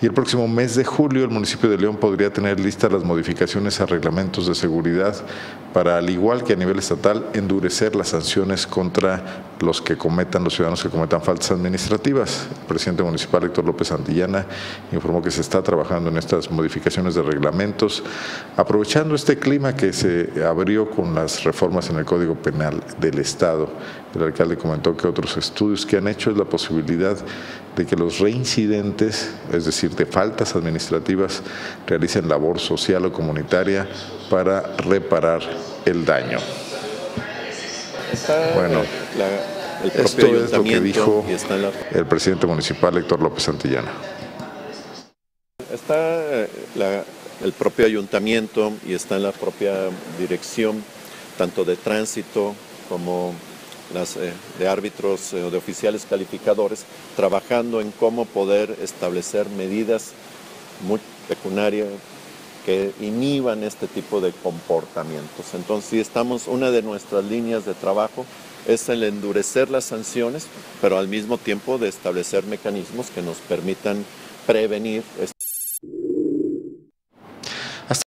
Y el próximo mes de julio el municipio de León podría tener listas las modificaciones a reglamentos de seguridad para, al igual que a nivel estatal, endurecer las sanciones contra los que cometan, los ciudadanos que cometan faltas administrativas. El presidente municipal Héctor López Antillana informó que se está trabajando en estas modificaciones de reglamentos, aprovechando este clima que se abrió con las reformas en el Código Penal del Estado. El alcalde comentó que otros estudios que han hecho es la posibilidad de que los reincidentes, es decir, de faltas administrativas, realicen labor social o comunitaria para reparar el daño. bueno, el esto es lo que dijo el presidente municipal Héctor López Santillana. Está eh, el propio ayuntamiento y está en la propia dirección, tanto de tránsito como eh, de árbitros o eh, de oficiales calificadores, trabajando en cómo poder establecer medidas muy pecuniarias que inhiban este tipo de comportamientos. Entonces, si estamos, una de nuestras líneas de trabajo es el endurecer las sanciones, pero al mismo tiempo de establecer mecanismos que nos permitan prevenir